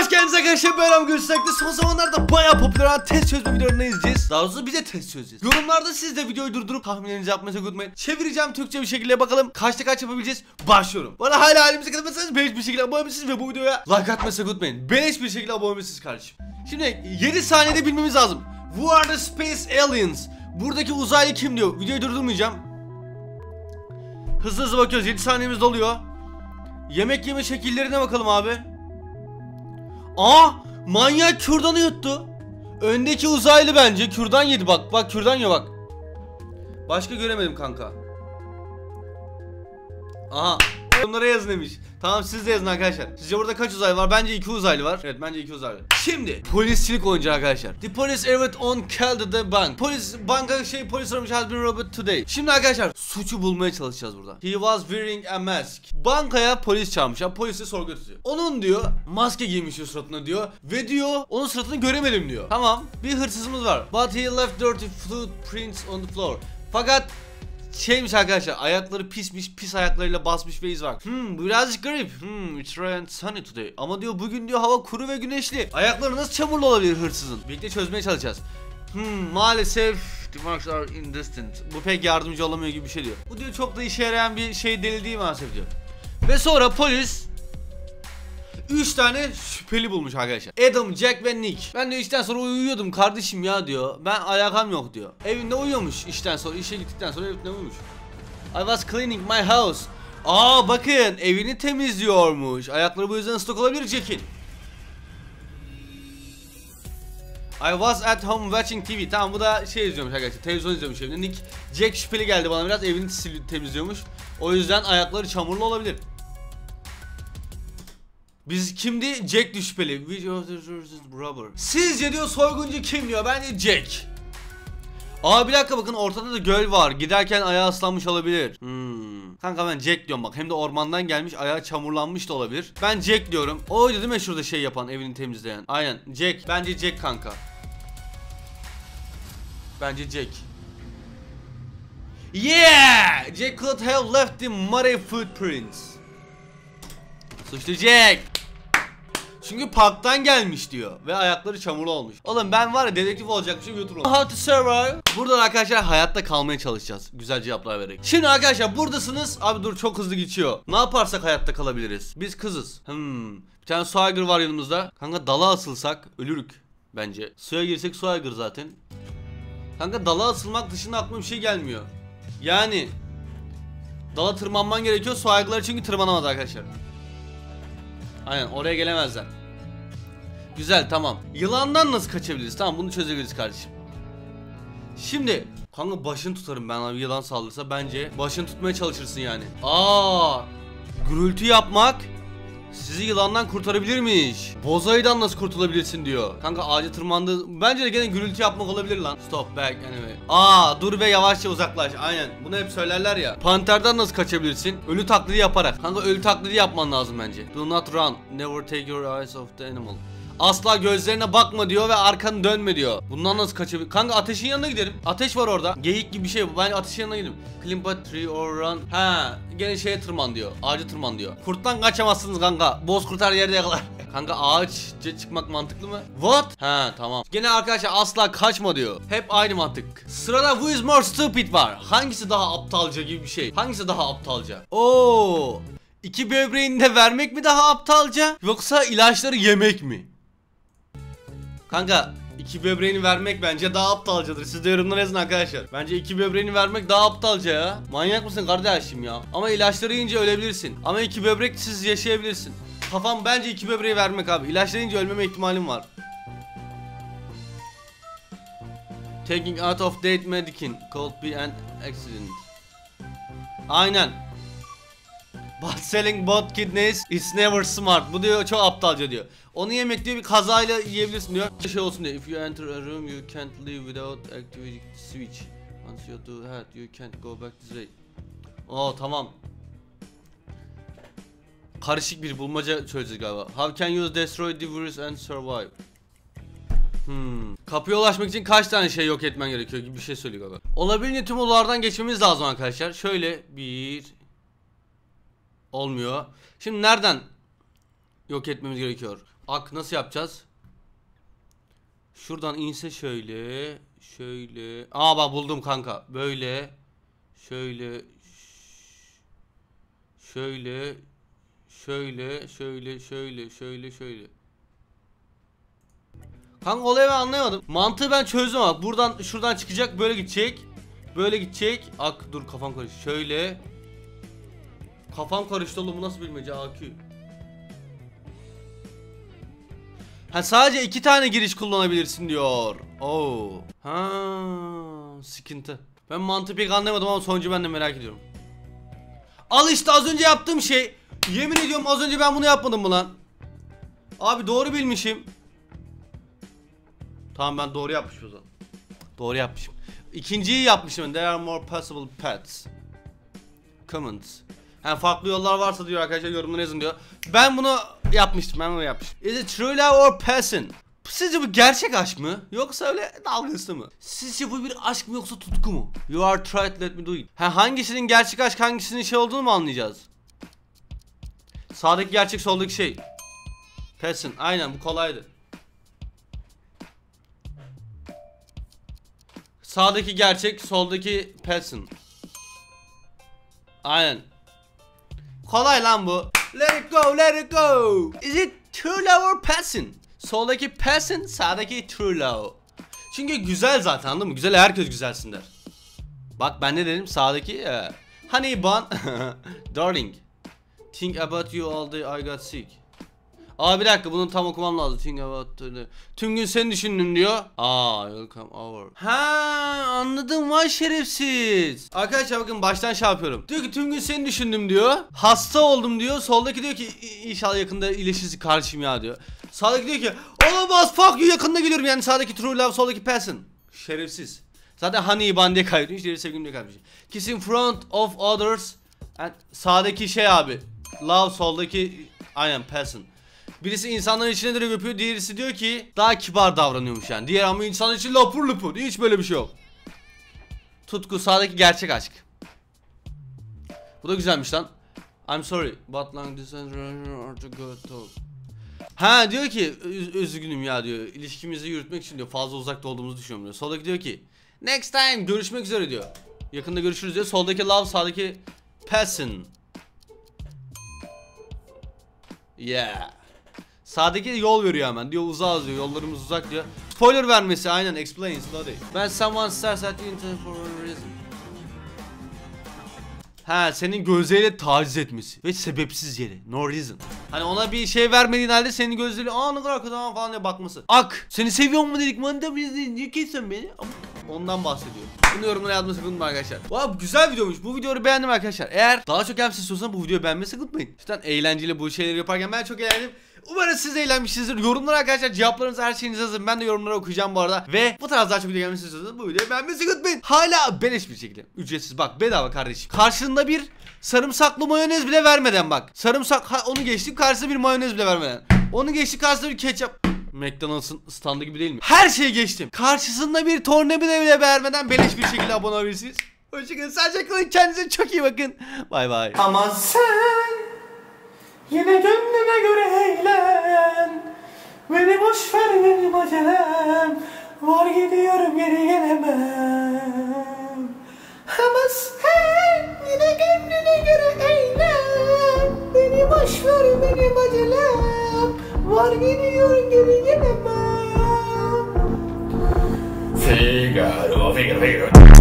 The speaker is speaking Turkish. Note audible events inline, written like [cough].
Hoş geldiniz arkadaşlar ben Gülsak'ta son zamanlarda bayağı popüler olan test çözme videolarını izleyeceğiz. Daha doğrusu bize test çözeceğiz. Yorumlarda siz de videoyu durdurup tahminlerinizi yapmayı unutmayın. Çevireceğim Türkçe bir şekilde bakalım kaçta kaç yapabileceğiz. Başlıyorum. Bana hala halimize katılmasanız beleş bir şekilde abone olabilirsiniz ve bu videoya like atmayı unutmayın. Beleş bir şekilde abone olabilirsiniz kardeşim. Şimdi 7 saniyede bilmemiz lazım. Who are the space aliens? Buradaki uzaylı kim diyor. Videoyu durdurmayacağım. Hızlı hızlı bakıyoruz. 7 saniyemiz doluyor. Yemek yeme şekillerine bakalım abi Aa manyak kürdanı yuttu. Öndeki uzaylı bence kürdan yedi bak bak kürdan yiyor bak. Başka göremedim kanka. Aha Onlara yazın demiş. Tamam siz de yazın arkadaşlar. Sizce burada kaç uzaylı var? Bence iki uzaylı var. Evet bence iki uzaylı. Şimdi polisçilik oyuncu arkadaşlar. The police arrived on killed the bank. Polis banka şey polis aramış has been robbed today. Şimdi arkadaşlar suçu bulmaya çalışacağız burada. He was wearing a mask. Bankaya polis çağırmış. Ya polis de sorgu tutuyor. Onun diyor maske giymiş o suratına diyor ve diyor onun suratını göremedim diyor. Tamam bir hırsızımız var. But he left dirty footprints on the floor. Fakat şeymiş arkadaşlar ayakları pismiş pis ayaklarıyla basmış iz var. Hmm birazcık garip. Hmm it's and sunny today. Ama diyor bugün diyor hava kuru ve güneşli. Ayakları nasıl çamurlu olabilir hırsızın? Birlikte çözmeye çalışacağız. Hmm maalesef the marks are indistinct. Bu pek yardımcı olamıyor gibi bir şey diyor. Bu diyor çok da işe yarayan bir şey değil maalesef diyor. Ve sonra polis 3 tane şüpheli bulmuş arkadaşlar. Adam, Jack ve Nick. Ben de işten sonra uyuyordum kardeşim ya diyor. Ben alakam yok diyor. Evinde uyuyormuş işten sonra. işe gittikten sonra evinde uyumuş. I was cleaning my house. Aa bakın evini temizliyormuş. Ayakları bu yüzden ıslak olabilir Jack'in. I was at home watching TV. Tamam bu da şey izliyormuş arkadaşlar. Televizyon izliyormuş evinde. Nick Jack şüpheli geldi bana biraz evini temizliyormuş. O yüzden ayakları çamurlu olabilir. Biz kimdi? Jack of the robber? Sizce diyor soyguncu kim diyor? Bence Jack. Aa bir dakika bakın ortada da göl var. Giderken ayağı ıslanmış olabilir. Hmm. Kanka ben Jack diyorum bak. Hem de ormandan gelmiş ayağı çamurlanmış da olabilir. Ben Jack diyorum. Oydu değil mi şurada şey yapan evini temizleyen? Aynen Jack. Bence Jack kanka. Bence Jack. Yeah! Jack could have left the muddy footprints. Suçlu Jack. Çünkü parktan gelmiş diyor ve ayakları çamurlu olmuş. Oğlum ben var ya dedektif olacakmışım YouTube'da. How to survive. Buradan arkadaşlar hayatta kalmaya çalışacağız. Güzel cevaplar vererek. Şimdi arkadaşlar buradasınız. Abi dur çok hızlı geçiyor. Ne yaparsak hayatta kalabiliriz? Biz kızız. Hmm. Bir tane su aygır var yanımızda. Kanka dala asılsak ölürük bence. Suya girsek su aygır zaten. Kanka dala asılmak dışında aklıma bir şey gelmiyor. Yani dala tırmanman gerekiyor. Su aygırları çünkü tırmanamaz arkadaşlar. Aynen oraya gelemezler. Güzel tamam. Yılandan nasıl kaçabiliriz? Tamam bunu çözebiliriz kardeşim. Şimdi kanka başını tutarım ben abi yılan saldırsa bence başını tutmaya çalışırsın yani. Aa! Gürültü yapmak sizi yılandan kurtarabilirmiş. Bozayıdan nasıl kurtulabilirsin diyor. Kanka ağaca tırmandı. Bence de gene gürültü yapmak olabilir lan. Stop back anyway. Aa dur ve yavaşça uzaklaş. Aynen. Bunu hep söylerler ya. Panterden nasıl kaçabilirsin? Ölü taklidi yaparak. Kanka ölü taklidi yapman lazım bence. Do not run. Never take your eyes off the animal. Asla gözlerine bakma diyor ve arkanı dönme diyor. Bundan nasıl kaçabilir? Kanka ateşin yanına gidelim. Ateş var orada. Geyik gibi bir şey bu. Ben ateşin yanına gidelim. Climb a tree or run. Ha, gene şeye tırman diyor. Ağaca tırman diyor. Kurttan kaçamazsınız kanka. Boz kurtar yerde yakalar. [laughs] Kanka ağaç çıkmak mantıklı mı? What? Ha tamam. Gene arkadaşlar asla kaçma diyor. Hep aynı mantık. Sırada who is more stupid var. Hangisi daha aptalca gibi bir şey. Hangisi daha aptalca? Oo. İki böbreğini de vermek mi daha aptalca? Yoksa ilaçları yemek mi? Kanka iki böbreğini vermek bence daha aptalcadır. Siz de yorumlara yazın arkadaşlar. Bence iki böbreğini vermek daha aptalca ya. Manyak mısın kardeşim ya? Ama ilaçları yiyince ölebilirsin. Ama iki böbreksiz yaşayabilirsin. Kafam bence iki böbreği vermek abi. İlaçları yiyince ölmeme ihtimalim var. Taking out of date medicine could be an accident. Aynen. But selling both kidneys is never smart. Bu diyor çok aptalca diyor. Onu yemek diyor bir kazayla yiyebilirsin diyor. Şey olsun diyor. If you enter a room you can't leave without activating the switch. Once you do that you can't go back this way. Oo tamam. Karışık bir bulmaca çözeceğiz galiba. How can you destroy the virus and survive? Hmm. Kapıya ulaşmak için kaç tane şey yok etmen gerekiyor gibi bir şey söylüyor galiba. Olabildiğince tüm odalardan geçmemiz lazım arkadaşlar. Şöyle bir olmuyor. Şimdi nereden yok etmemiz gerekiyor? Ak nasıl yapacağız? Şuradan inse şöyle. Şöyle. Aa bak buldum kanka. Böyle. Şöyle. Şöyle. Şöyle. Şöyle. Şöyle. Şöyle. Şöyle. Kanka olayı ben anlayamadım. Mantığı ben çözdüm bak. Buradan şuradan çıkacak böyle gidecek. Böyle gidecek. Ak dur kafam karıştı. Şöyle. Kafam karıştı oğlum bu nasıl bilmece AQ. Ha sadece iki tane giriş kullanabilirsin diyor. Oo. Ha sıkıntı. Ben mantığı pek anlamadım ama sonucu ben de merak ediyorum. Al işte az önce yaptığım şey. Yemin ediyorum az önce ben bunu yapmadım mı lan? Abi doğru bilmişim. Tamam ben doğru yapmışım o zaman. Doğru yapmışım. İkinciyi yapmışım. There are more possible paths. Comments. Yani farklı yollar varsa diyor arkadaşlar yorumlara yazın diyor. Ben bunu yapmıştım. Ben bunu yapmıştım. Is it true love or passion? Sizce bu gerçek aşk mı? Yoksa öyle dalgası mı? Sizce bu bir aşk mı yoksa tutku mu? You are tried let me do it. Ha, hangisinin gerçek aşk hangisinin şey olduğunu mu anlayacağız? Sağdaki gerçek soldaki şey. Passion. Aynen bu kolaydı. Sağdaki gerçek, soldaki passion. Aynen. Kolay lan bu. Let it go, let it go. Is it true love or passion? Soldaki passion, sağdaki true love. Çünkü güzel zaten anladın mı? Güzel herkes güzelsin der. Bak ben ne dedim? Sağdaki e, Honey bun. [laughs] Darling. Think about you all day I got sick. Aa bir dakika bunu tam okumam lazım. Think about the... Tüm gün seni düşündüm diyor. Aa welcome over. Ha anladım vay şerefsiz. Arkadaşlar bakın baştan şey yapıyorum. Diyor ki tüm gün seni düşündüm diyor. Hasta oldum diyor. Soldaki diyor ki "İ- inşallah yakında iyileşirsin kardeşim ya diyor. Sağdaki diyor ki olamaz fuck you yakında geliyorum yani sağdaki true love soldaki passion. Şerefsiz. Zaten honey bun diye kaybetmiş. Diğeri sevgilim diye kaybetmiş. Kiss in front of others. And sağdaki şey abi. Love soldaki aynen passion. Birisi insanların içine direkt öpüyor. Diğerisi diyor ki daha kibar davranıyormuş yani. Diğer ama insan için lapur lupur. Hiç böyle bir şey yok. Tutku sağdaki gerçek aşk. Bu da güzelmiş lan. I'm sorry but long distance are to go talk. Ha diyor ki "Üz- üzgünüm ya diyor. İlişkimizi yürütmek için diyor fazla uzakta olduğumuzu düşünüyorum diyor. Soldaki diyor ki next time görüşmek üzere diyor. Yakında görüşürüz diyor. Soldaki love sağdaki passion. Yeah. Sağdaki yol veriyor hemen. Diyor uzağız diyor. Yollarımız uzak diyor. Spoiler vermesi aynen explain study. When someone stares at you for a reason. Ha senin gözleriyle taciz etmesi ve sebepsiz yere no reason. Hani ona bir şey vermediğin halde senin gözleri aa ne kadar kadar falan diye bakması. Ak seni seviyor mu dedik manda biz niye kesin beni? Ondan bahsediyor. Bunu yorumlara yazmayı sakın unutmayın arkadaşlar. Wow, güzel videoymuş. Bu videoyu beğendim arkadaşlar. Eğer daha çok yapsın istiyorsanız bu videoyu beğenmeyi sakın unutmayın. Cidden eğlenceli bu şeyleri yaparken ben çok eğlendim. Umarım siz eğlenmişsinizdir. Yorumlara arkadaşlar cevaplarınız her şeyiniz hazır. Ben de yorumları okuyacağım bu arada. Ve bu tarz daha çok video gelmesini istiyorsanız bu videoyu beğenmeyi unutmayın. Hala beleş bir şekilde. Ücretsiz bak bedava kardeşim. Karşılığında bir sarımsaklı mayonez bile vermeden bak. Sarımsak ha, onu geçtim karşısında bir mayonez bile vermeden. Onu geçtim karşısında bir ketçap. McDonald's'ın standı gibi değil mi? Her şeyi geçtim. Karşısında bir tornavida bile vermeden beleş bir şekilde abone olabilirsiniz. Hoşçakalın. Sadece kalın. Kendinize çok iyi bakın. Bay bay. Ama sen yine gönlüne göre eğlen Beni boş ver benim acelem. Var gidiyorum geri gelemem. Ama sen yine gönlüne göre eğlen Beni boş ver benim acelem. Var gidiyorum geri gelemem. Figaro, Figaro, Figaro.